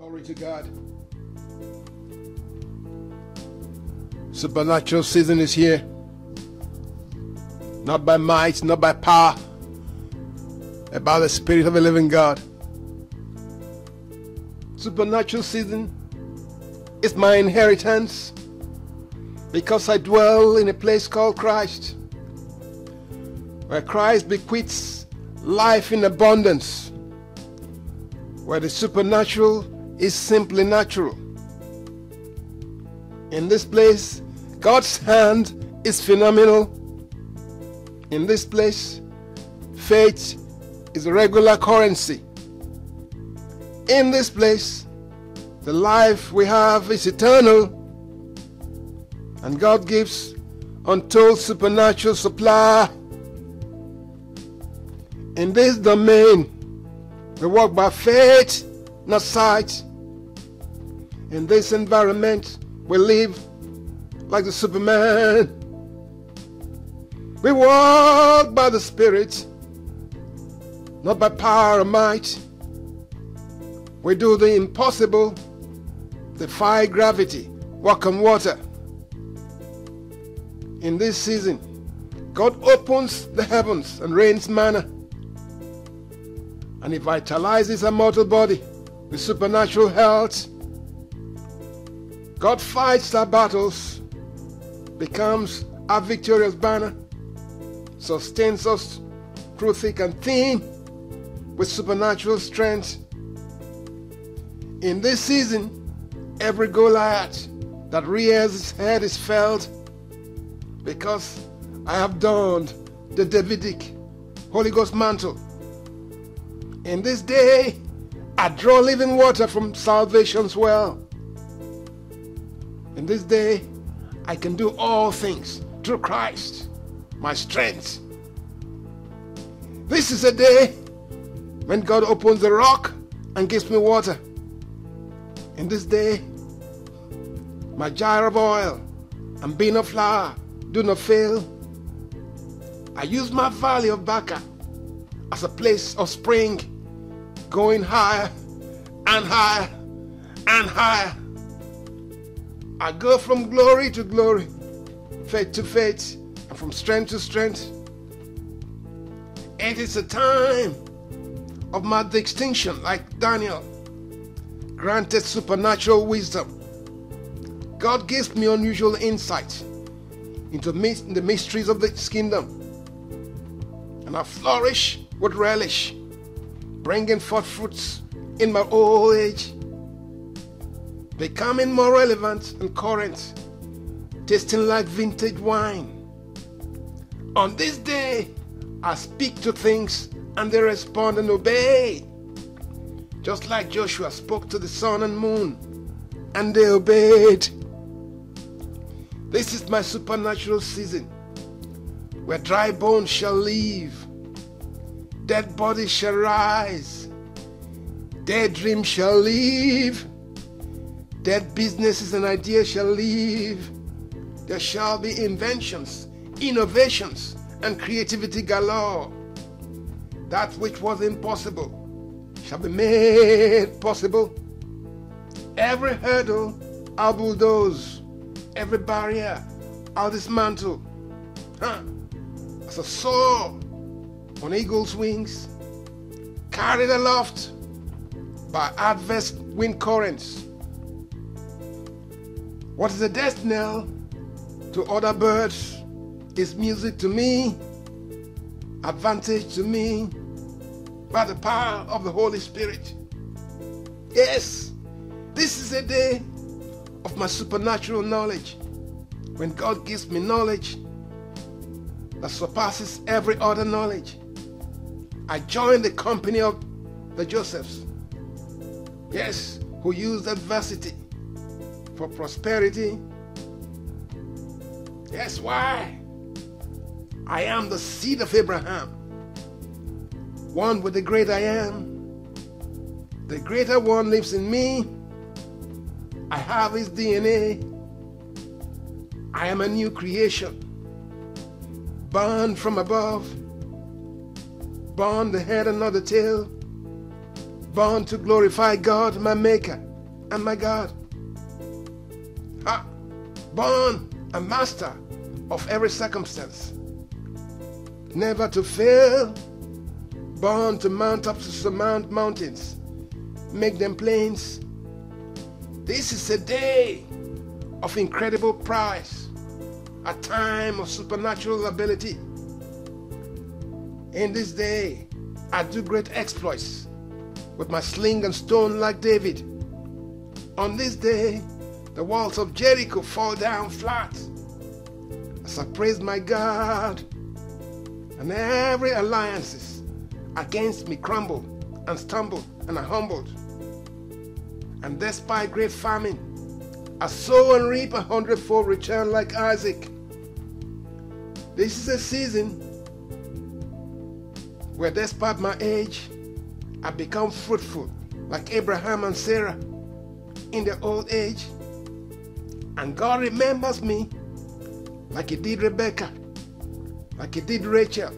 Glory to God. Supernatural season is here. Not by might, not by power, but by the Spirit of the living God. Supernatural season is my inheritance because I dwell in a place called Christ, where Christ bequeaths life in abundance, where the supernatural is simply natural. In this place, God's hand is phenomenal. In this place, faith is a regular currency. In this place, the life we have is eternal, and God gives untold supernatural supply. In this domain, we walk by faith, not sight. In this environment, we live like the Superman. We walk by the Spirit, not by power or might. We do the impossible, defy gravity, walk on water. In this season, God opens the heavens and rains manna. And He vitalizes our mortal body with supernatural health. God fights our battles, becomes our victorious banner, sustains us through thick and thin with supernatural strength. In this season, every Goliath that rears its head is felled because I have donned the Davidic Holy Ghost mantle. In this day, I draw living water from salvation's well. In this day, I can do all things through Christ, my strength. This is a day when God opens the rock and gives me water. In this day, my jar of oil and bean of flour do not fail. I use my valley of Baca as a place of spring, going higher and higher and higher. I go from glory to glory, faith to faith, and from strength to strength. It is a time of my distinction, like Daniel, granted supernatural wisdom. God gives me unusual insight into the mysteries of this kingdom. And I flourish with relish, bringing forth fruits in my old age, becoming more relevant and current, tasting like vintage wine. On this day, I speak to things and they respond and obey. Just like Joshua spoke to the sun and moon and they obeyed. This is my supernatural season where dry bones shall live, dead bodies shall rise, dead dreams shall live, dead businesses and ideas shall live. There shall be inventions, innovations, and creativity galore. That which was impossible shall be made possible. Every hurdle I'll bulldoze, every barrier I'll dismantle. Huh? As a soar on eagle's wings, carried aloft by adverse wind currents. What is a death knell to other birds is music to me, advantage to me, by the power of the Holy Spirit. Yes, this is a day of my supernatural knowledge. When God gives me knowledge that surpasses every other knowledge, I join the company of the Josephs. Yes, who used adversity for prosperity. That's why? I am the seed of Abraham, one with the great I am. The greater one lives in me. I have his DNA. I am a new creation, born from above, born the head and not the tail, born to glorify God, my Maker, and my God. Born a master of every circumstance, never to fail, born to mount up to surmount mountains, make them plains. This is a day of incredible price, a time of supernatural ability. In this day, I do great exploits with my sling and stone like David. On this day, the walls of Jericho fall down flat as I praise my God, and every alliances against me crumble and stumble and are humbled. And despite great famine, I sow and reap a hundredfold return like Isaac. This is a season where despite my age, I become fruitful like Abraham and Sarah in their old age. And God remembers me like He did Rebecca, like He did Rachel,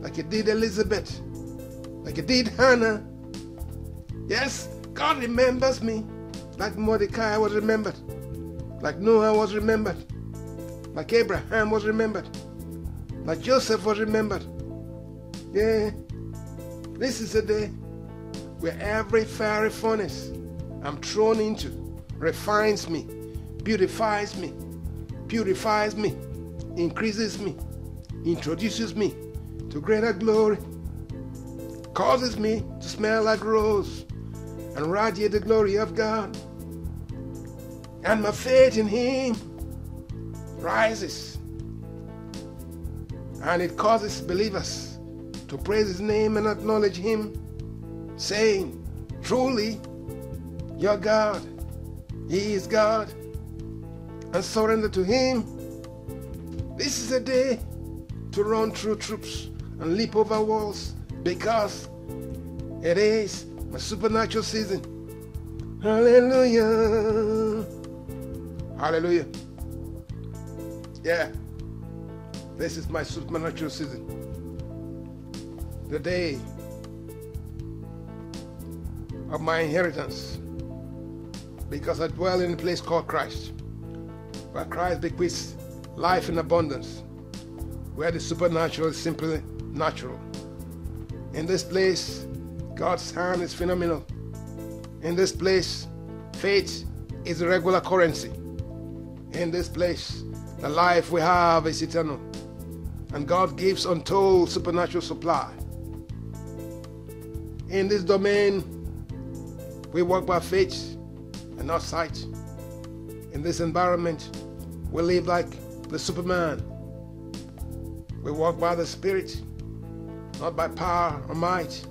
like He did Elizabeth, like He did Hannah. Yes, God remembers me like Mordecai was remembered, like Noah was remembered, like Abraham was remembered, like Joseph was remembered. Yeah, this is a day where every fiery furnace I'm thrown into refines me, beautifies me, purifies me, increases me, introduces me to greater glory, causes me to smell like rose and radiate the glory of God. And my faith in Him rises. And it causes believers to praise His name and acknowledge Him, saying, Truly, your God, He is God, and surrender to Him. This is a day to run through troops and leap over walls because it is my supernatural season. Hallelujah. Hallelujah. Yeah. This is my supernatural season. The day of my inheritance. Because I dwell in a place called Christ. Where Christ bequeaths life in abundance. Where the supernatural is simply natural. In this place, God's hand is phenomenal. In this place, faith is a regular currency. In this place, the life we have is eternal. And God gives untold supernatural supply. In this domain, we walk by faith and not sight. In this environment, we live like the Superman. We walk by the Spirit, not by power or might.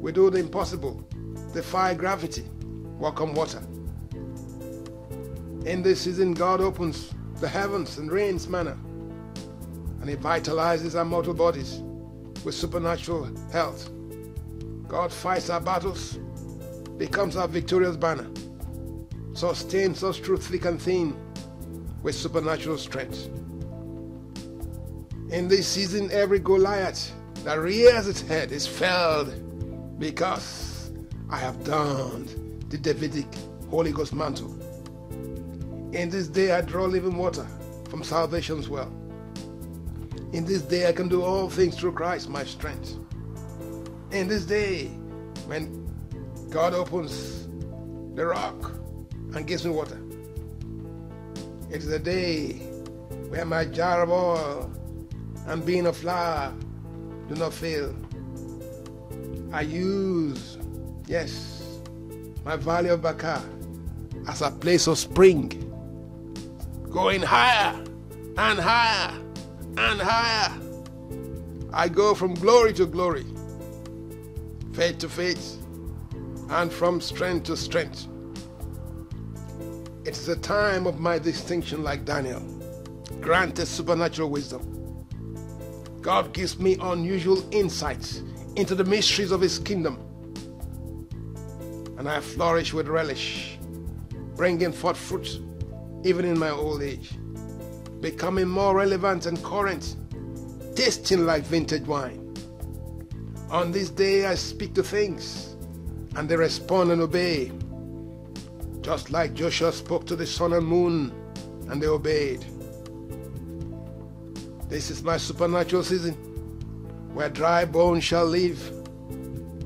We do the impossible, defy gravity, walk on water. In this season, God opens the heavens and rains manna, and He vitalizes our mortal bodies with supernatural health. God fights our battles, becomes our victorious banner, sustains us through thick and thin with supernatural strength. In this season, every Goliath that rears its head is felled because I have donned the Davidic Holy Ghost mantle. In this day I draw living water from salvation's well. In this day I can do all things through Christ, my strength. In this day, when God opens the rock and gives me water, it is a day where my jar of oil and bean of flour do not fail. I use, yes, my valley of Baca as a place of spring, going higher and higher and higher. I go from glory to glory, faith to faith, and from strength to strength. It is a time of my distinction, like Daniel. Granted supernatural wisdom. God gives me unusual insights into the mysteries of His kingdom. And I flourish with relish, bringing forth fruit even in my old age, becoming more relevant and current, tasting like vintage wine. On this day, I speak to things, and they respond and obey. Just like Joshua spoke to the sun and moon and they obeyed. This is my supernatural season where dry bones shall live,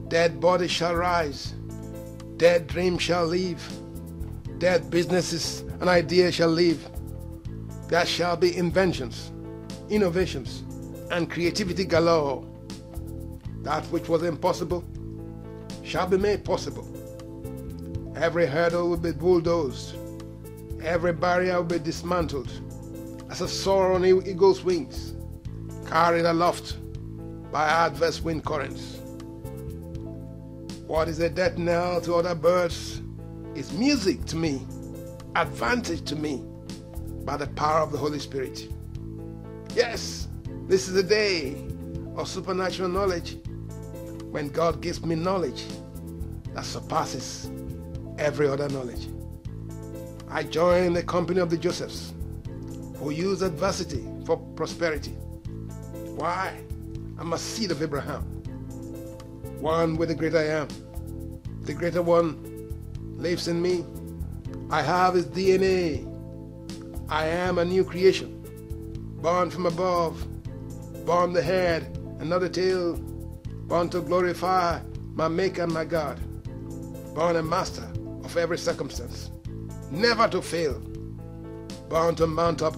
dead bodies shall rise, dead dreams shall live, dead businesses and ideas shall live. There shall be inventions, innovations, and creativity galore. That which was impossible shall be made possible. Every hurdle will be bulldozed. Every barrier will be dismantled as a soar on eagle's wings, carried aloft by adverse wind currents. What is a death knell to other birds is music to me, advantage to me by the power of the Holy Spirit. Yes, this is a day of supernatural knowledge when God gives me knowledge that surpasses every other knowledge. I join the company of the Josephs who use adversity for prosperity. Why? I'm a seed of Abraham, one with the greater I am. The greater one lives in me. I have his DNA. I am a new creation, born from above, born the head and not the tail, born to glorify my Maker and my God, born a master of every circumstance, never to fail, bound to mount up,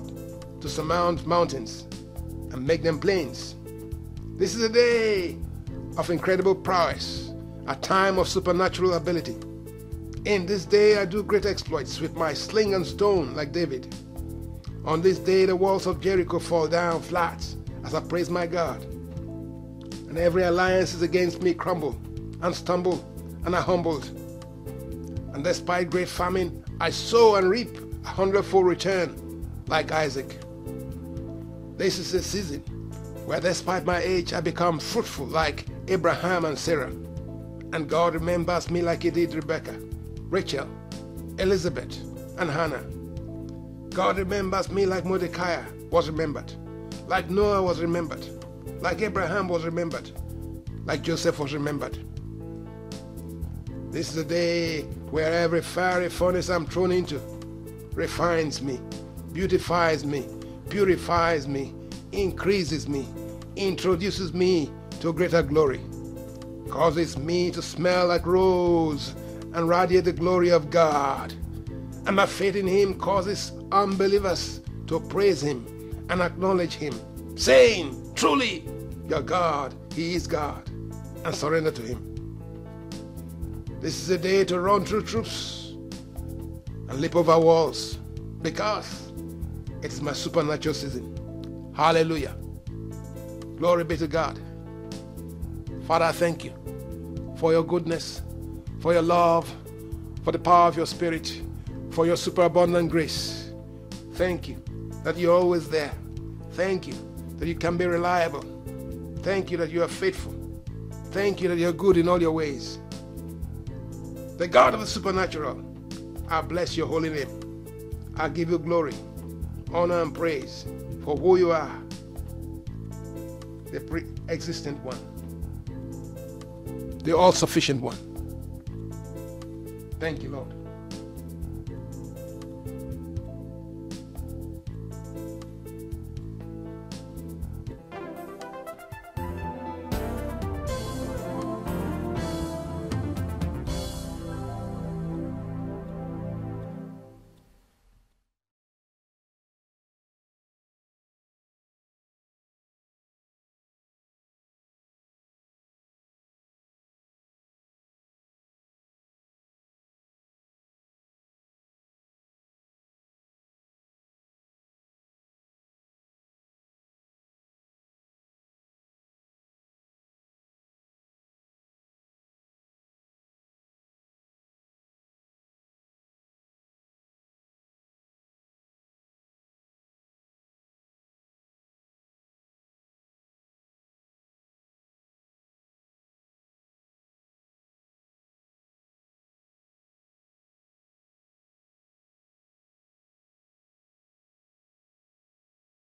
to surmount mountains and make them plains. This is a day of incredible prowess, a time of supernatural ability. In this day I do great exploits with my sling and stone like David. On this day the walls of Jericho fall down flat as I praise my God. And every alliance is against me crumble and stumble and I humbled. And despite great famine, I sow and reap a hundredfold return like Isaac. This is the season where despite my age I become fruitful like Abraham and Sarah. And God remembers me like he did Rebecca, Rachel, Elizabeth, and Hannah. God remembers me like Mordecai was remembered, like Noah was remembered, like Abraham was remembered, like Joseph was remembered. This is the day where every fiery furnace I'm thrown into refines me, beautifies me, purifies me, increases me, introduces me to greater glory, causes me to smell like rose and radiate the glory of God. And my faith in Him causes unbelievers to praise Him and acknowledge Him, saying, Truly, your God, He is God, and surrender to Him. This is a day to run through troops and leap over walls because it is my supernatural season. Hallelujah. Glory be to God. Father, I thank you for your goodness, for your love, for the power of your spirit, for your superabundant grace. Thank you that you're always there. Thank you that you can be reliable. Thank you that you are faithful. Thank you that you're good in all your ways the God of the supernatural, I bless your holy name. I give you glory, honor, and praise for who you are, the pre existent one, the all sufficient one. Thank you, Lord.